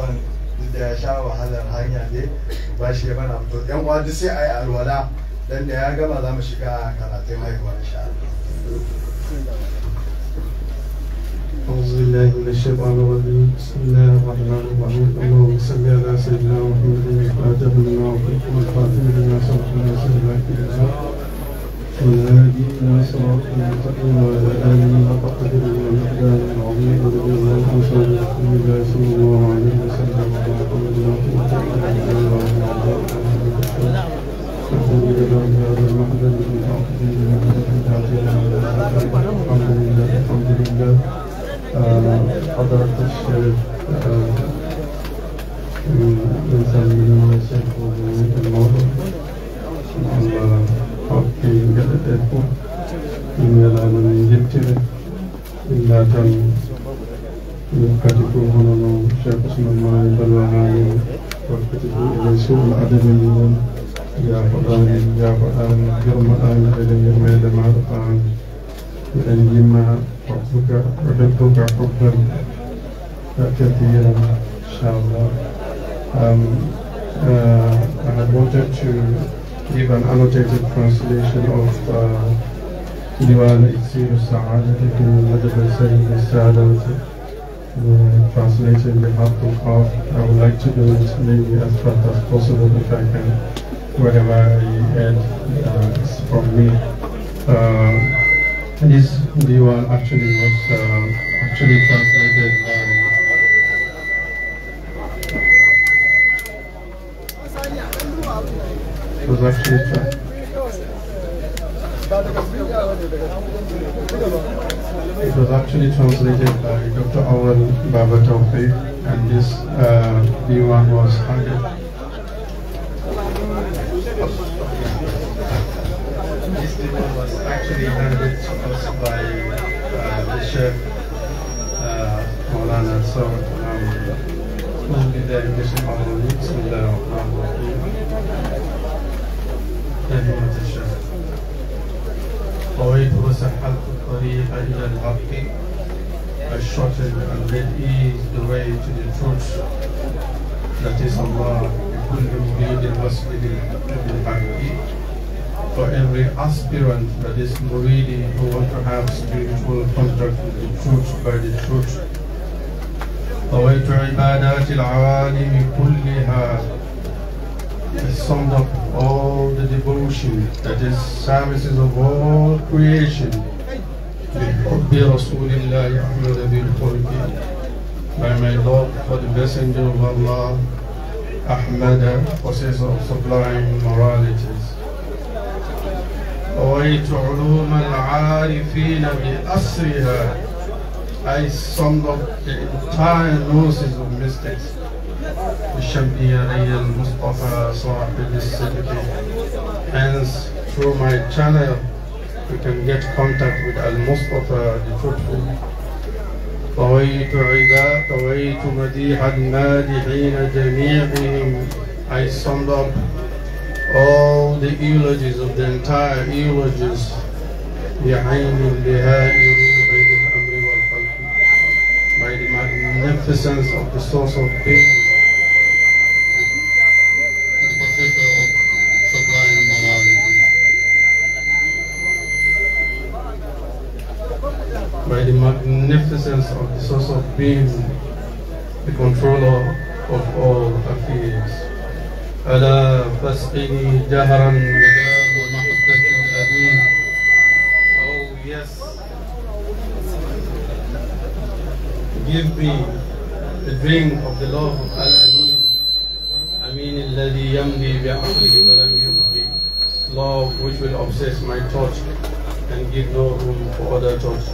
liman duk da ya sha wahalar hanya ne ba shi ya mana fito yan uwa duk sai a yi alwala dan da ya gama za mu shiga karatun haihuwa insha Allah أعوذ بالله من الشيطان الرجيم بسم الله الرحمن الرحيم اللهم صل على سيدنا محمد الفاتح لما أغلق والخاتم لما سبق ناصر الله بالحق والهادي إلى صراط المستقيم وعلى آله حق قدره والمقدار العظيم ونبينا محمد رسول الله صلى الله عليه وسلم وعلى آله وصحبه أجمعين وعلى الحمد لله الحمد لله حضرة الشيخ من سلمان الشيخ الموضوع debbo min welano min jettira min datan wakkati fo hono no cheikh ousmane mani balwa hani wakkati fo ele suhul adamani noon jafoɗani jafoɗani jormaɗani ele yirmede maɗo ɗani miɗen jimma hobbuka o debbuka hobban katiran inchallah um, uh, I wanted to give an annotated translation of uh, uh, the Diwan Iksir Sa'adat to Najib al-Sayyid al-Sa'adat, uh, translating the Heart to Cough. I would like to do it maybe as fast as possible if I can, whatever I add uh, is from me. Uh, this Diwan actually was uh, actually translated by it was actually translated by Dr. Awal Baba and this uh, diwan was handed this diwan was actually handed to us by uh, the Sheikh shortened and made ease the way to the truth that is Allah بكل مريد وصل بالحق for every aspirant that is Muridi who want to have spiritual contact with the truth by the truth. طويت عبادات العوالم كلها I summed up all the devotion that is services of all creation by my love for the messenger of Allah Ahmad possessor of sublime moralities رويت علوم العارفين بأسرها I summed up the entire gnosis of mystics بالشمئيانية المصطفى صاحب الصدق Hence through my channel we can get contact with Al-Mustafa the truthful طويت عباد طويت مديح المادحين جميعهم I summed up all the eulogies of the entire eulogies بعين لهاء روح الأمر والخلق by the magnificence of the source of being by the magnificence of the source of being the controller of all affairs ألا فاسقني جهرا ودام محبة الأمين Oh yes Give me the drink of the love of Al-Amin Amin الذي يمضي بعقلي فلم يبقي Love which will obsess my thought and give no room for other thoughts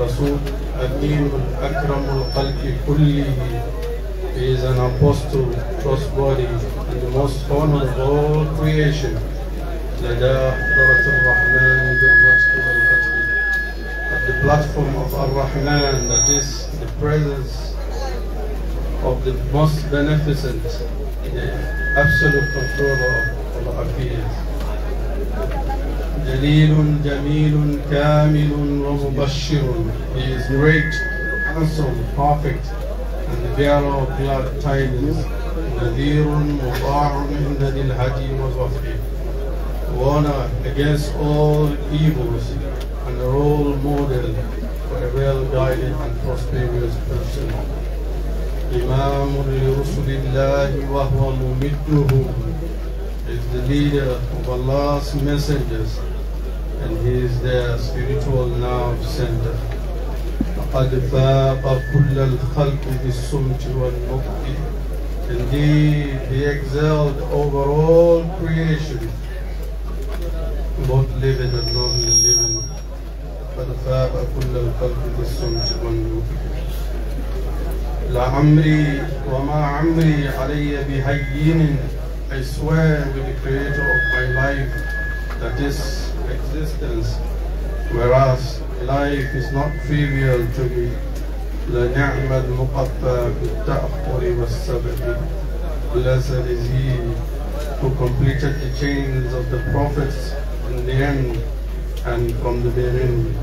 Rasul Amin Akram al-Khalqi kullihi He is an apostle, trustworthy, and the most honored of all creation. لدى حضرة الرحمن بالرشد والفتح. At the platform of Ar-Rahman, that is the presence of the most beneficent, the absolute controller of all affairs. جليل جميل كامل ومبشر He is great, handsome, perfect, and the bearer of glad tidings, نذير مطاع عند ذي الهدي والوفي, warner against all evils and a role model for a well-guided and prosperous person. إمام لرسل الله وهو ممده is the leader of Allah's messengers and he is their spiritual nerve center. قد فاق كل الخلق بالصمت والنطق Indeed, he excelled over all creation, both living and non-living. قد فاق كل الخلق بالصمت والنطق لعمري وما عمري علي بهين I swear with the creator of my life that this existence, whereas life is not trivial to me, لنعم المقفى بالتأخر والسبب Blessed is he who completed the chains of the prophets in the end and from the beginning.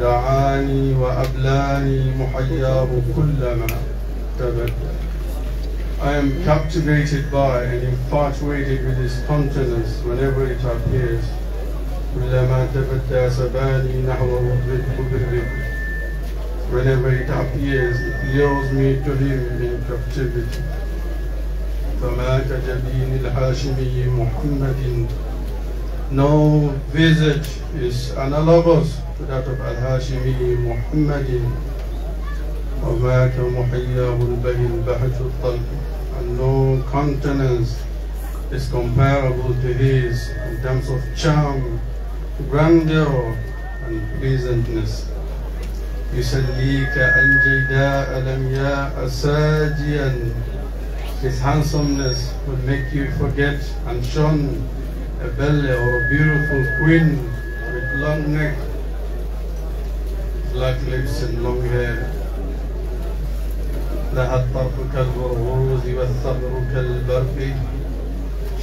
دعاني وأبلاني محياه كلما تبدل I am captivated by and infatuated with his countenance whenever it appears. كلما تبدى سباني نحو مبرر Whenever it appears, it lures me to him in captivity. فما كجبين الحاشمي محمد No visage is analogous to that of Al-Hashimi Muhammadin وما كمحياه البهي البهج الطلق and no countenance is comparable to his in terms of charm, grandeur, and pleasantness. يسليك أن جيداء لم ياء ساجيا His handsomeness will make you forget and shun a belly or a beautiful queen with long neck, black lips and long hair. لها الطرف كالبرغوث والثغر كالبرق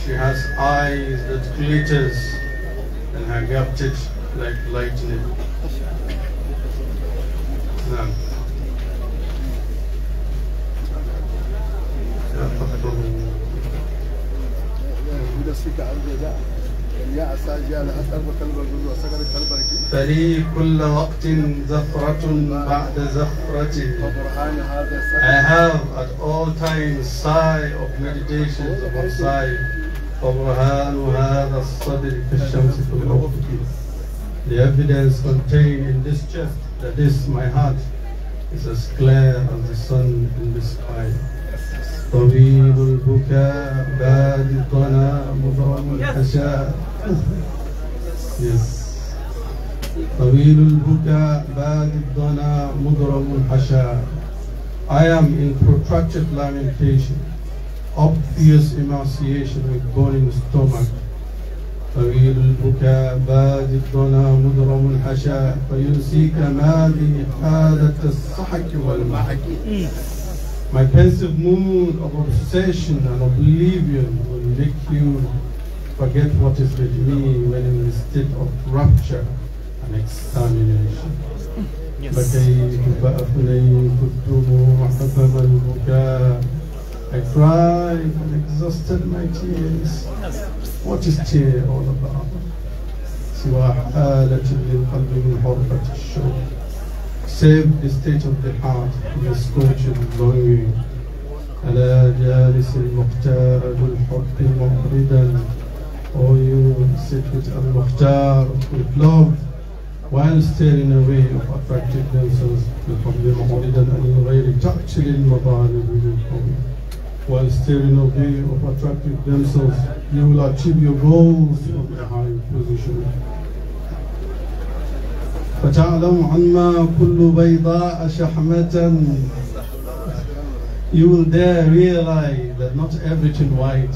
She has eyes that glitters And her gapted like lightning. نعم فلي كل وقت زفرة بعد زفرة I have at all times sigh of meditations upon sigh فبرهان هذا الصدر كالشمس في الأفق The evidence contained in this chest that this my heart is as clear as the sun in the sky. طويل البكاء باد الضنا مضرم الحشاء. طويل البكاء باد الضنا مضرم الحشاء I am in protracted lamentation, obvious emaciation with burning stomach. طويل البكاء باد الضنا مضرم الحشاء فينسيك ما بي حالة الصحك والمحك My pensive mood of obsession and oblivion will make you forget what is with me when in a state of rapture and extermination. بكيت فأفنيت الدموع حفظ البكاء I cried and exhausted my tears. What is tear all about? سوى حالة للقلب من حرقة الشوق Save the state of the heart in the scorching longing ألا جالس المختار بالحب مغردا Oh you sit with al-Mukhtar with love while staring away of attractive themselves from the مغردا عن غير تأكل المطالب للقوم While staring away of attractive themselves, you will achieve your goals from a high position. فتعلم عما كل بيضاء شحمة You will there realize that not everything white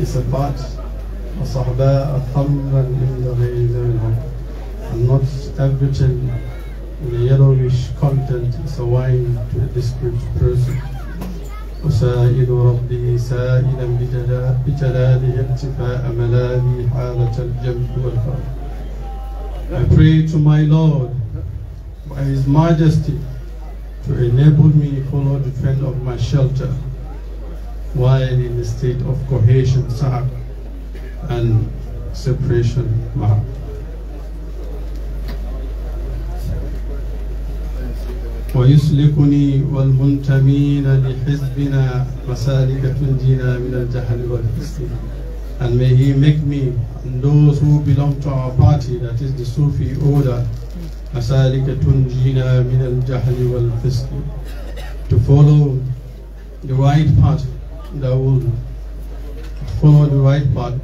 is a part وصحباء خمرا عند غير منهم and not everything in a yellowish content is a wine to a discreet person وسائل ربي سائلا بجلا- بجلاله اكتفاء ملاذي حالة الجنب والفرق I pray to my Lord by His Majesty to enable me follow the trend of my shelter while in a state of cohesion sa'ab and separation ma'ab. ويسلكني والمنتمين لحزبنا مسالك تنجينا من الجهل والفسق and may he make me and those who belong to our party that is the Sufi order مسالك تنجينا من الجهل والفسق to follow the right path that will follow the right path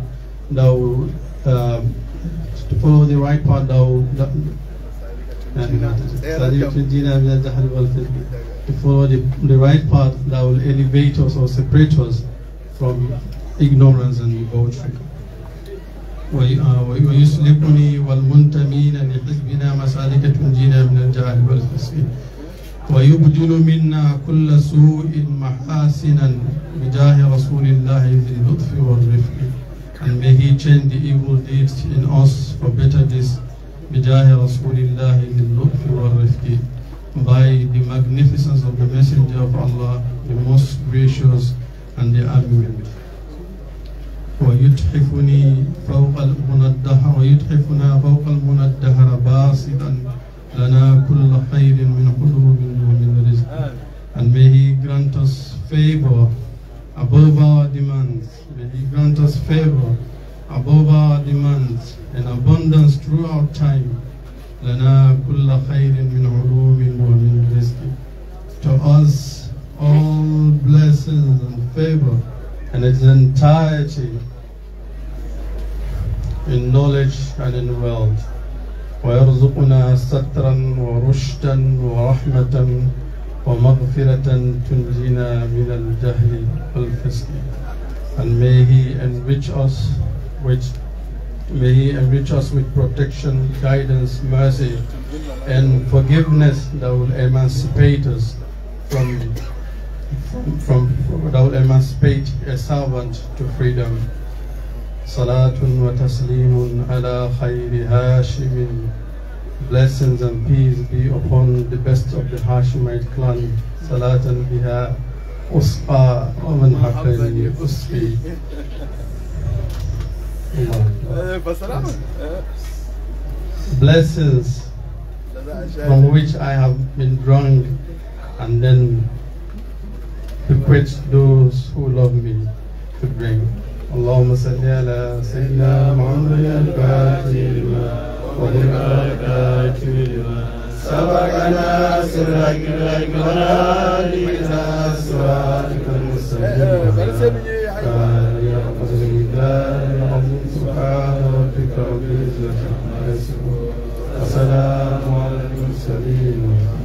that will um, to follow the right path that will that, to follow the, the right path that will elevate us or separate us from ignorance and debauchery. ويسلكني والمنتمين لحزبنا مسالك تنجينا من الجهل والفسق ويبدل منا كل سوء محاسنا بجاه رسول الله ذي اللطف والرفق and may he change the evil deeds in us for better deeds بجاه رسول الله ذي اللطف والرفق by the magnificence of the messenger of Allah the most gracious and the amiable ويتحفني فوق المنى الدهر ويتحفنا فوق المنى الدهر باسطا لنا كل خير من قلوب ومن رزق and may he grant us favor above our demands may he grant us favor above our demands and abundance in wealth. ويرزقنا سترا ورشدا ورحمة ومغفرة تنجينا من الجهل والفسق. And may He enrich us with May He enrich us with protection, guidance, mercy, and forgiveness that will emancipate us from, from, from that will emancipate a servant to freedom. Salah wa ala khayri hashimin. Blessings and peace be upon the best of the Hashemite clan. Salatun biha usqa wa man haqqani. Blessings from which I have been drawn and then to bequeathed those who love me to drink. اللهم صل على سيدنا محمد الفاتح لما والبركات لما. سبقنا سرك لك ونادي إلى صراطك المستقيم. العظيم سبحان ربك رب العزة عما يصفون وسلام على المرسلين.